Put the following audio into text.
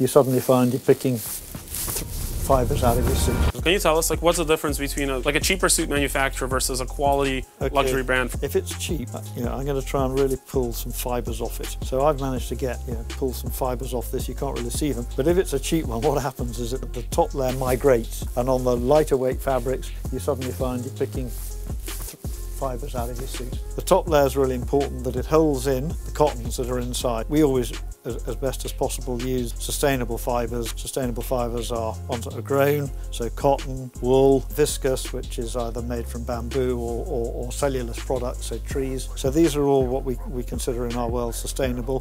you suddenly find you're picking fibers out of your suit. Can you tell us, like, what's the difference between a, like a cheaper suit manufacturer versus a quality okay. luxury brand? If it's cheap, uh, you know, I'm going to try and really pull some fibers off it. So I've managed to get, you know, pull some fibers off this. You can't really see them. But if it's a cheap one, what happens is that the top layer migrates, and on the lighter weight fabrics, you suddenly find you're picking fibres out of your suit. The top layer is really important that it holds in the cottons that are inside. We always as, best as possible use sustainable fibres. Sustainable fibres are ones that are grown, so cotton, wool, viscose, which is either made from bamboo or, or, or cellulose products, so trees. So these are all what we, we consider in our world sustainable.